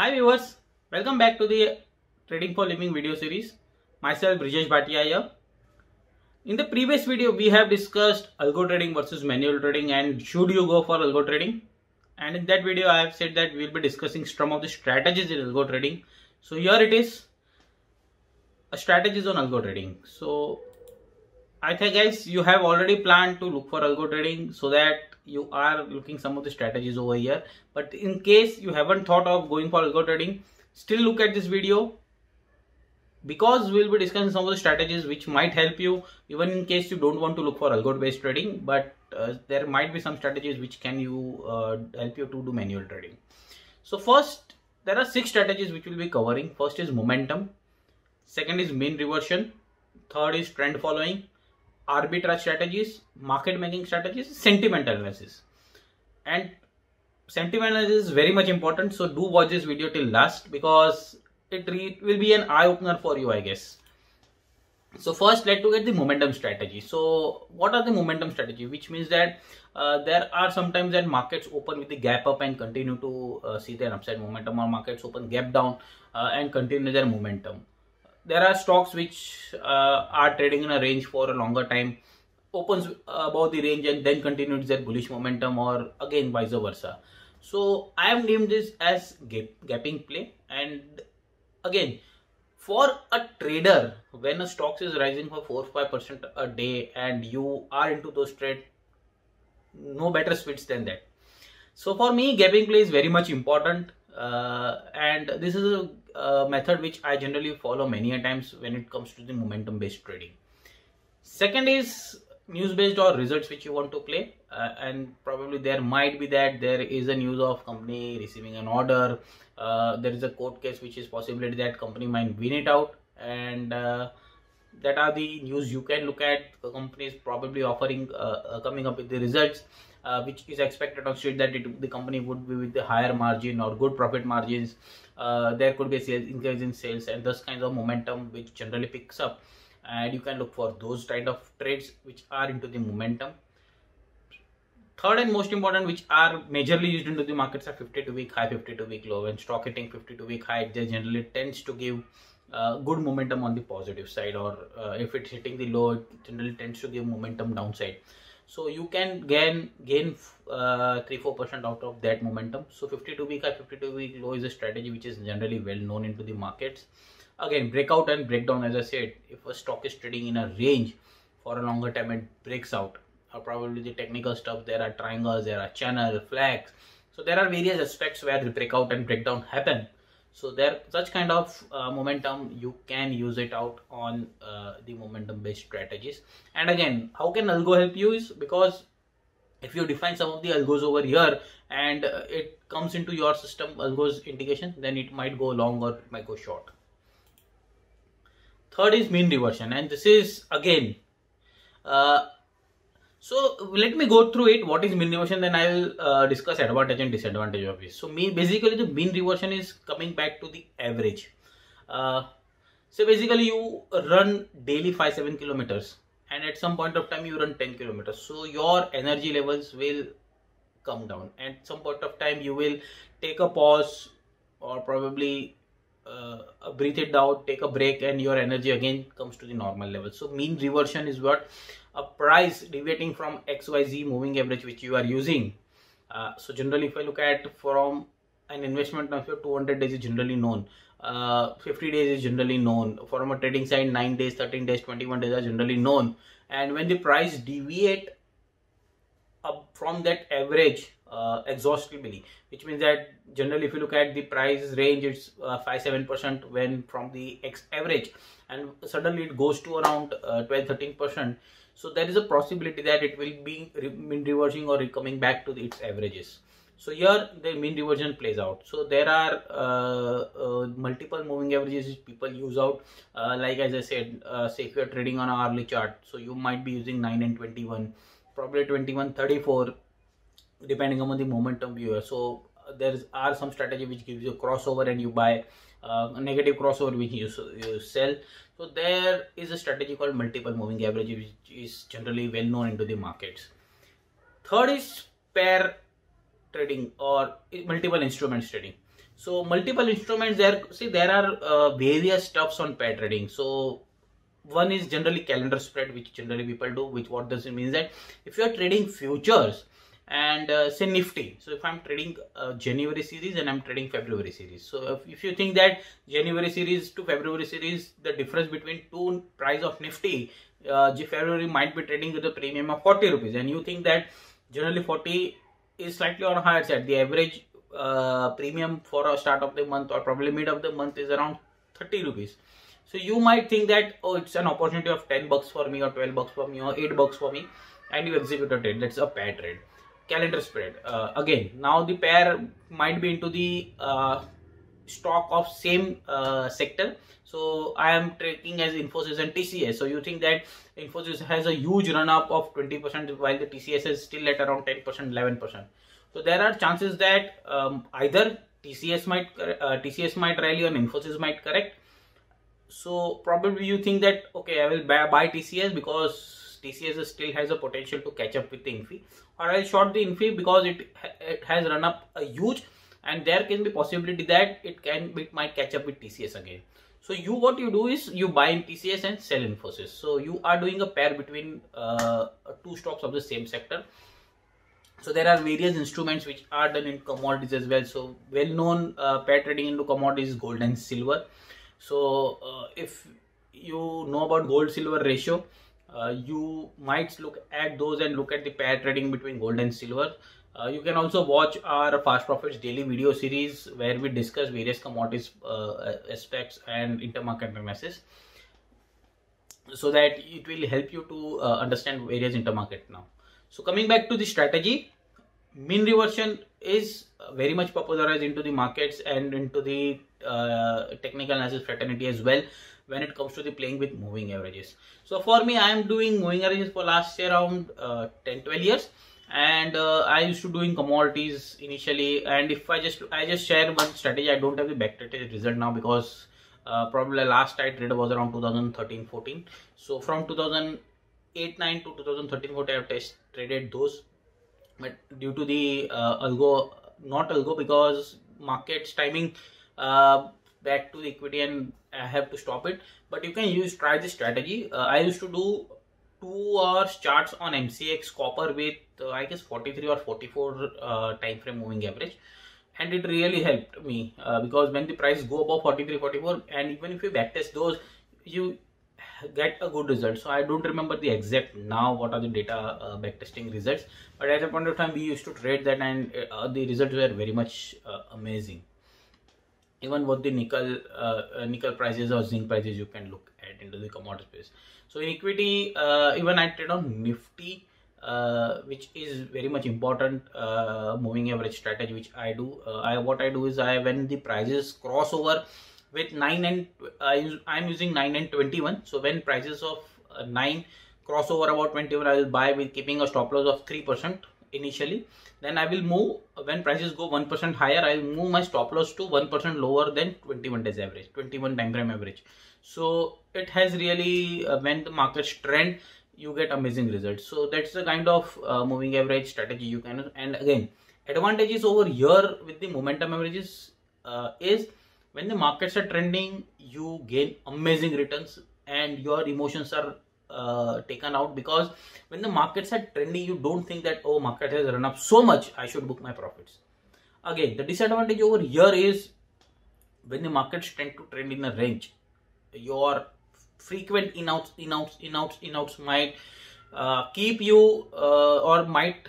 Hi viewers, welcome back to the Trading for Living video series. Myself Brijesh Bhatia here. In the previous video, we have discussed algo trading versus manual trading and should you go for algo trading. And in that video, I have said that we will be discussing some of the strategies in algo trading. So here it is, a strategies on algo trading. So I think guys, you have already planned to look for algo trading so that you are looking some of the strategies over here. But in case you haven't thought of going for algo trading still look at this video. Because we'll be discussing some of the strategies which might help you even in case you don't want to look for algo based trading but uh, there might be some strategies which can you uh, help you to do manual trading. So first there are six strategies which we'll be covering. First is momentum. Second is mean reversion. Third is trend following arbitrage strategies, market making strategies, sentiment analysis. And sentiment analysis is very much important. So do watch this video till last because it will be an eye opener for you, I guess. So first, let's look at the momentum strategy. So what are the momentum strategy? Which means that uh, there are sometimes that markets open with the gap up and continue to uh, see their upside momentum or markets open gap down uh, and continue their momentum there are stocks which uh, are trading in a range for a longer time opens above the range and then continues their bullish momentum or again vice versa. So i have named this as gap, gapping play. And again for a trader when a stock is rising for 4 5 percent a day and you are into those trade no better fits than that. So for me gapping play is very much important uh, and this is a uh, method which I generally follow many a times when it comes to the momentum based trading. Second is news based or results which you want to play uh, and probably there might be that there is a news of company receiving an order uh, there is a court case which is possibility that company might win it out and uh, that are the news you can look at the company is probably offering uh, uh, coming up with the results which is expected on street that it, the company would be with the higher margin or good profit margins uh, there could be a sales increase in sales and those kinds of momentum which generally picks up. And you can look for those kind of trades which are into the momentum. Third and most important which are majorly used into the markets are 52 week high 52 week low. When stock hitting 52 week high they generally tends to give uh, good momentum on the positive side or uh, if it's hitting the low it generally tends to give momentum downside so you can gain gain uh, 3 4 percent out of that momentum. So 52 week high 52 week low is a strategy which is generally well known into the markets. Again breakout and breakdown as i said if a stock is trading in a range for a longer time it breaks out. Or probably the technical stuff there are triangles there are channel flags. So there are various aspects where the breakout and breakdown happen so there such kind of uh, momentum you can use it out on uh, the momentum based strategies. And again how can algo help you is because if you define some of the algos over here and uh, it comes into your system algos indication then it might go long or it might go short. Third is mean reversion. And this is again uh, so let me go through it. What is mean reversion? Then I will uh, discuss advantage and disadvantage of this. So mean basically the mean reversion is coming back to the average. Uh, so basically you run daily 5 7 kilometers and at some point of time you run 10 kilometers. So your energy levels will come down. At some point of time you will take a pause or probably uh, breathe it out, take a break, and your energy again comes to the normal level. So mean reversion is what a price deviating from XYZ moving average which you are using. Uh, so generally, if I look at from an investment of 200 days is generally known. Uh, 50 days is generally known. From a trading side, 9 days, 13 days, 21 days are generally known. And when the price deviate up from that average uh, exhaustively, which means that generally if you look at the price range, it's uh, 5 7 percent when from the X average, and suddenly it goes to around uh, 12 13 percent. So there is a possibility that it will be mean reversing or coming back to its averages. So here the mean reversion plays out. So there are uh, uh, multiple moving averages people use out. Uh, like as I said, say if you are trading on an hourly chart, so you might be using 9 and 21, probably 21, 34 depending on the momentum viewer so uh, there are some strategy which gives you crossover and you buy uh, negative crossover which you, you sell so there is a strategy called multiple moving average which is generally well known into the markets. Third is pair trading or multiple instruments trading. So multiple instruments there see there are uh, various stuffs on pair trading. So one is generally calendar spread which generally people do which what does it mean? That if you are trading futures and uh, say nifty. So if i'm trading uh, january series and i'm trading february series. So if, if, you think that january series to february series the difference between two price of nifty uh, february might be trading with a premium of 40 rupees. And you think that generally 40 is slightly on higher side. The average uh, premium for a start of the month or probably mid of the month is around 30 rupees. So you might think that oh it's an opportunity of 10 bucks for me or 12 bucks for me or 8 bucks for me and you execute a trade. That's a pair trade calendar spread. Uh, again now the pair might be into the uh, stock of same uh, sector. So i am trading as infosys and tcs so you think that infosys has a huge run up of 20 percent while the tcs is still at around 10 percent 11 percent. So there are chances that um, either tcs might uh, tcs might rally and infosys might correct. So probably you think that okay i will buy, buy tcs because tcs still has a potential to catch up with the Infy. Or i'll short the Infy because it it has run up a huge and there can be possibility that it can it might catch up with tcs again. So you what you do is you buy in tcs and sell infosys. So you are doing a pair between uh, two stocks of the same sector. So there are various instruments which are done in commodities as well. So well known uh, pair trading into commodities gold and silver. So uh, if you know about gold silver ratio uh, you might look at those and look at the pair trading between gold and silver. Uh, you can also watch our fast profits daily video series where we discuss various commodities uh, aspects and intermarket analysis so that it will help you to uh, understand various intermarket now. So coming back to the strategy mean reversion is very much popularized into the markets and into the uh, technical analysis fraternity as well when it comes to the playing with moving averages. So for me i am doing moving averages for last year around uh, 10 12 years. And uh, i used to doing commodities initially. And if i just i just share one strategy i don't have the backdated result now because uh, probably last i traded was around 2013 14 so from 2008 9 to 2013 14 i have test traded those. But due to the uh, algo not algo because markets timing uh, back to the equity and I have to stop it. But you can use try this strategy. Uh, I used to do two hours charts on MCX copper with uh, I guess 43 or 44 uh, time frame moving average and it really helped me uh, because when the price go above 43 44 and even if you backtest those you get a good result so i don't remember the exact now what are the data uh, backtesting results but at a point of time we used to trade that and uh, the results were very much uh, amazing even what the nickel uh, uh, nickel prices or zinc prices you can look at into the commodity space. So in equity uh, even i trade on nifty uh, which is very much important uh, moving average strategy which i do uh, i what i do is i when the prices cross over with 9 and i'm using 9 and 21 so when prices of 9 cross over about 21 i will buy with keeping a stop loss of 3 percent initially then I will move when prices go 1% higher I will move my stop loss to 1% lower than 21 days average 21 time frame average. So it has really uh, when the markets trend. You get amazing results. So that's the kind of uh, moving average strategy you can and again advantages over here with the momentum averages uh, is when the markets are trending you gain amazing returns and your emotions are uh, taken out because when the markets are trending you don't think that oh market has run up so much i should book my profits. Again the disadvantage over here is when the markets tend to trend in a range your frequent in outs in outs in outs in outs might uh, keep you uh, or might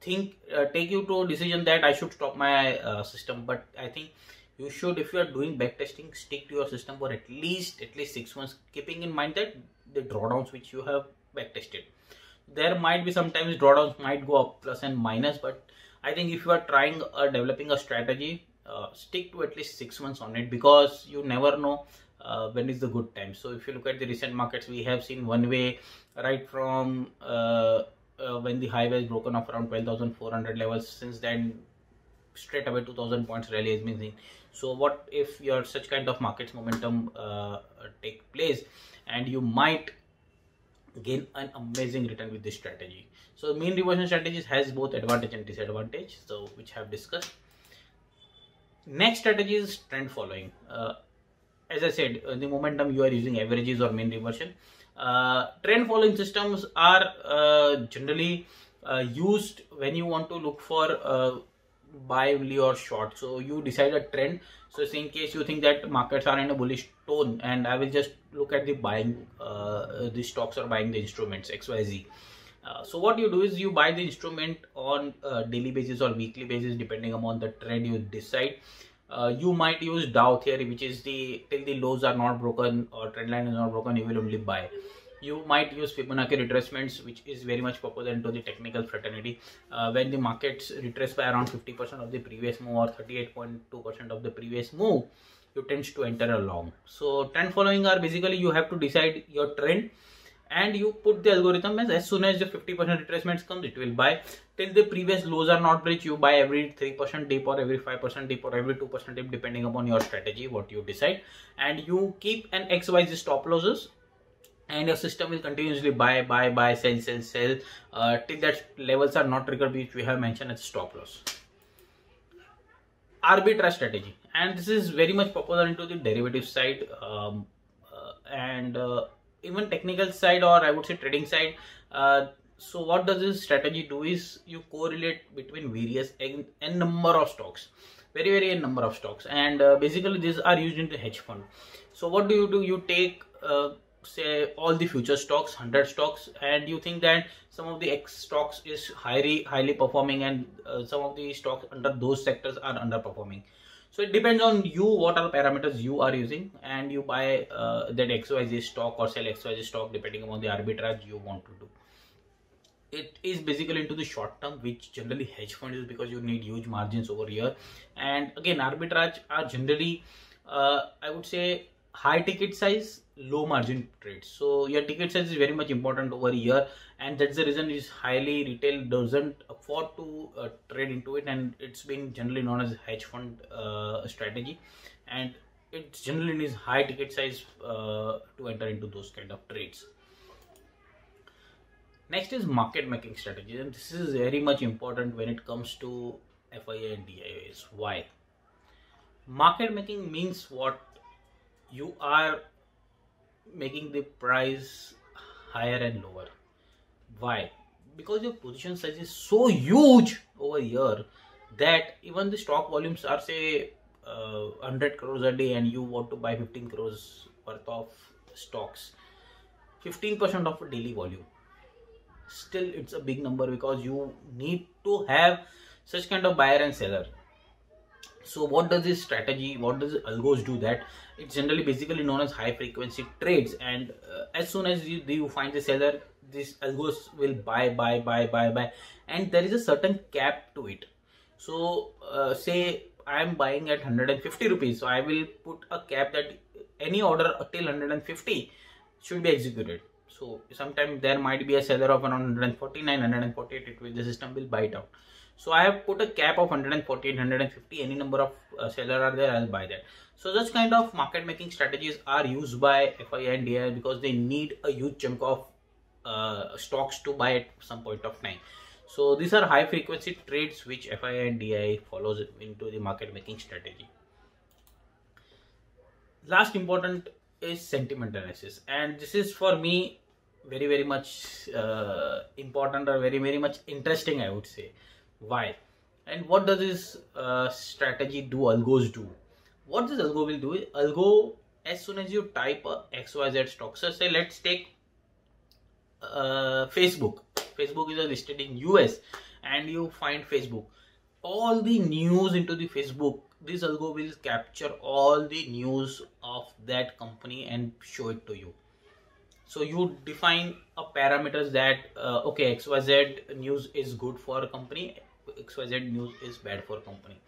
think uh, take you to a decision that i should stop my uh, system. But i think you should if you are doing backtesting stick to your system for at least at least six months keeping in mind that the drawdowns which you have backtested there might be sometimes drawdowns might go up plus and minus but i think if you are trying or developing a strategy uh, stick to at least six months on it because you never know uh, when is the good time. So if you look at the recent markets we have seen one way right from uh, uh when the high was broken off around 12400 levels. Since then straight away 2000 points rally is seen so what if your such kind of markets momentum uh, take place and you might gain an amazing return with this strategy? So mean reversion strategies has both advantage and disadvantage so which have discussed. Next strategy is trend following. Uh, as i said uh, the momentum you are using averages or mean reversion. Uh, trend following systems are uh, generally uh, used when you want to look for buy only or short so you decide a trend so in case you think that markets are in a bullish tone and i will just look at the buying uh, the stocks or buying the instruments xyz uh, so what you do is you buy the instrument on daily basis or weekly basis depending upon the trend you decide. Uh, you might use Dow theory which is the till the lows are not broken or trend line is not broken you will only buy. You might use Fibonacci retracements which is very much popular into the technical fraternity. Uh, when the markets retrace by around 50% of the previous move or 38.2% of the previous move you tend to enter a long. So trend following are basically you have to decide your trend and you put the algorithm as as soon as the 50% retracements comes it will buy till the previous lows are not breached you buy every 3% dip or every 5% dip or every 2% dip depending upon your strategy what you decide and you keep an xyz stop losses and your system will continuously buy buy buy sell sell sell uh, till that levels are not triggered which we have mentioned as stop loss arbitrage strategy and this is very much popular into the derivative side um, uh, and uh, even technical side or I would say trading side. Uh, so what does this strategy do is you correlate between various n, number of stocks, very very n number of stocks, and uh, basically these are used into hedge fund. So what do you do? You take uh, say all the future stocks 100 stocks and you think that some of the x stocks is highly highly performing and uh, some of the stocks under those sectors are underperforming. So it depends on you what are the parameters you are using and you buy uh, that xyz stock or sell xyz stock depending upon the arbitrage you want to do. It is basically into the short term which generally hedge fund is because you need huge margins over here. And again arbitrage are generally uh, i would say high ticket size low margin trades. So your ticket size is very much important over here and that's the reason is highly retail doesn't afford to uh, trade into it and it's been generally known as hedge fund uh, strategy. And it's generally needs high ticket size uh, to enter into those kind of trades. Next is market making strategy and this is very much important when it comes to FIIs and DIIs why market making means what you are making the price higher and lower. Why? Because your position size is so huge over here that even the stock volumes are say uh, 100 crores a day and you want to buy 15 crores worth of stocks 15% of a daily volume still it's a big number because you need to have such kind of buyer and seller so what does this strategy what does algos do that? It's generally basically known as high frequency trades. And uh, as soon as you, you find the seller this algos will buy buy buy buy buy. And there is a certain cap to it. So uh, say i am buying at 150 rupees. So i will put a cap that any order till 150 should be executed so sometimes there might be a seller of around 149 148 it will the system will buy it out. So i have put a cap of 148 150 any number of uh, seller are there i'll buy that. So such kind of market making strategies are used by fi and DI because they need a huge chunk of uh, stocks to buy at some point of time. So these are high frequency trades which fi and DI follows into the market making strategy. Last important is sentiment analysis. And this is for me very very much uh, important or very very much interesting i would say. Why? And what does this uh, strategy do algos do? What this algo will do is algo as soon as you type a xyz stock so say let's take uh, facebook. Facebook is listed in us and you find facebook. All the news into the facebook this algo will capture all the news of that company and show it to you so you define a parameters that uh, okay xyz news is good for a company xyz news is bad for company.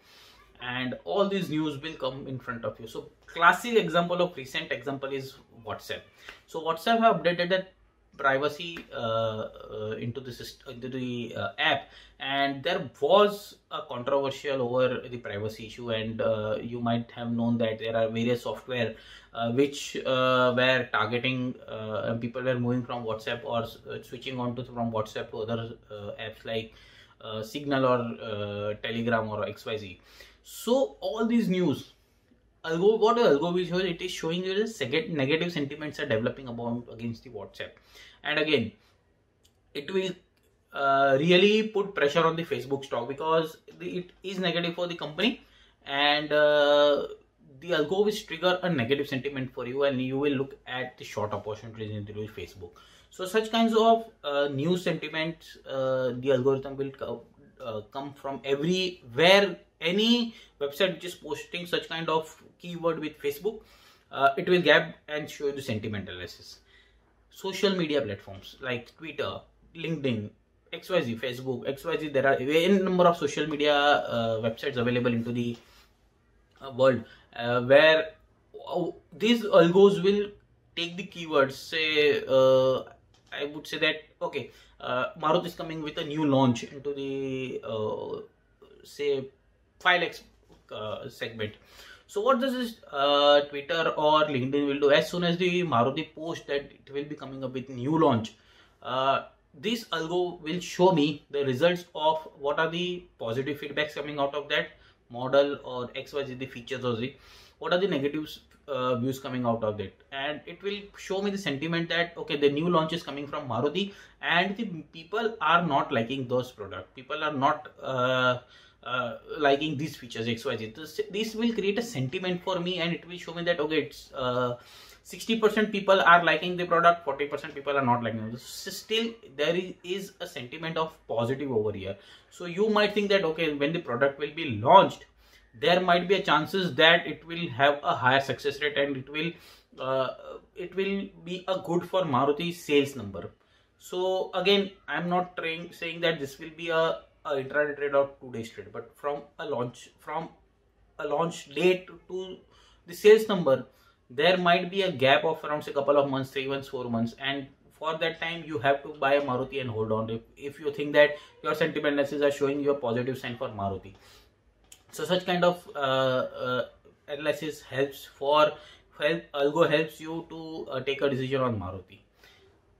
And all these news will come in front of you. So classic example of recent example is whatsapp. So whatsapp have updated that privacy uh, uh, into the into the uh, app. And there was a controversial over the privacy issue and uh, you might have known that there are various software uh, which uh, were targeting and people were moving from whatsapp or switching on to from whatsapp to other apps like signal or telegram or xyz so all these news algo what algo will show it is showing you the second negative sentiments are developing about against the whatsapp. And again it will uh, really put pressure on the facebook stock because the, it is negative for the company and uh, the algo will trigger a negative sentiment for you and you will look at the short opportunities in the facebook. So such kinds of uh, news sentiments uh, the algorithm will co uh, come from everywhere any website which is posting such kind of keyword with facebook uh, it will grab and show you the sentiment analysis. Social media platforms like twitter linkedin xyz facebook xyz there are a number of social media uh, websites available into the uh, world uh, where uh, these algos will take the keywords say uh, i would say that okay uh, Maruti is coming with a new launch into the say 5x uh, segment. So what does this uh, twitter or linkedin will do? As soon as the maruti post that it will be coming up with new launch uh, this algo will show me the results of what are the positive feedbacks coming out of that model or xyz the features or z what are the negatives uh, views coming out of it. And it will show me the sentiment that okay the new launch is coming from maruti and the people are not liking those products people are not uh, uh, liking these features xyz this, this will create a sentiment for me and it will show me that okay it's 60% uh, people are liking the product 40% people are not liking it. Still there is, is a sentiment of positive over here. So you might think that okay when the product will be launched there might be a chances that it will have a higher success rate and it will uh, it will be a good for Maruti sales number. So again, I'm not trying saying that this will be a, a intraday trade or two days trade, but from a launch from a launch date to the sales number, there might be a gap of around say, a couple of months, three months, four months, and for that time you have to buy a Maruti and hold on if, if you think that your sentiment analysis are showing you a positive sign for Maruti so such kind of uh, uh, analysis helps for help algo helps you to uh, take a decision on maruti.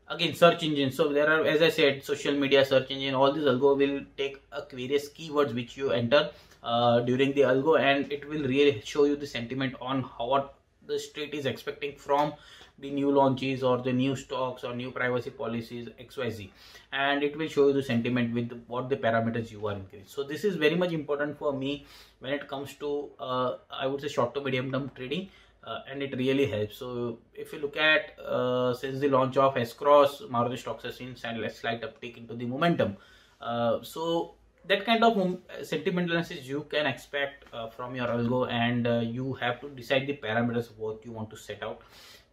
Again search engine. So there are as i said social media search engine all these algo will take uh, various keywords which you enter uh, during the algo and it will really show you the sentiment on how, what the street is expecting from the new launches or the new stocks or new privacy policies xyz and it will show you the sentiment with what the parameters you are increasing. So this is very much important for me when it comes to uh, i would say short to medium term trading uh, and it really helps. So if you look at uh, since the launch of s cross maruti stocks has seen a slight uptick into the momentum. Uh, so that kind of sentiment analysis you can expect uh, from your algo and uh, you have to decide the parameters of what you want to set out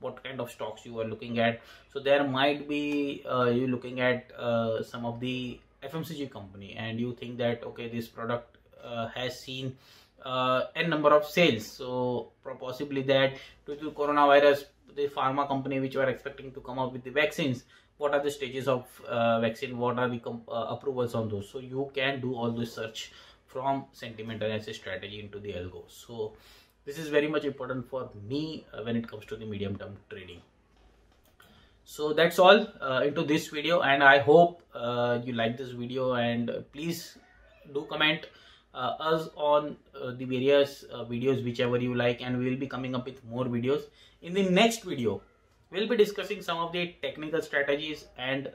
what kind of stocks you are looking at. So there might be uh, you looking at uh, some of the fmcg company and you think that okay this product uh, has seen uh, n number of sales. So possibly that due to coronavirus the pharma company which were expecting to come up with the vaccines what are the stages of uh, vaccine? What are the uh, approvals on those? So you can do all this search from sentiment analysis strategy into the algo. So this is very much important for me uh, when it comes to the medium term trading. So that's all uh, into this video and i hope uh, you like this video and please do comment uh, us on uh, the various uh, videos whichever you like and we will be coming up with more videos. In the next video we'll be discussing some of the technical strategies and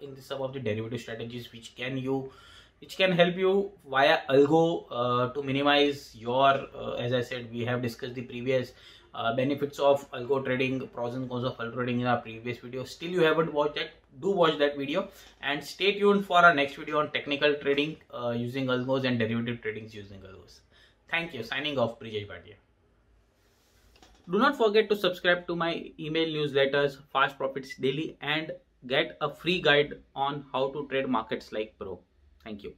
in the, some of the derivative strategies which can you which can help you via algo uh, to minimize your uh, as i said we have discussed the previous uh, benefits of algo trading pros and cons of algo trading in our previous video. Still you haven't watched that do watch that video and stay tuned for our next video on technical trading uh, using algos and derivative tradings using algos. Thank you. Signing off Brijesh Bhatia. Do not forget to subscribe to my email newsletters fast profits daily and get a free guide on how to trade markets like pro Thank you.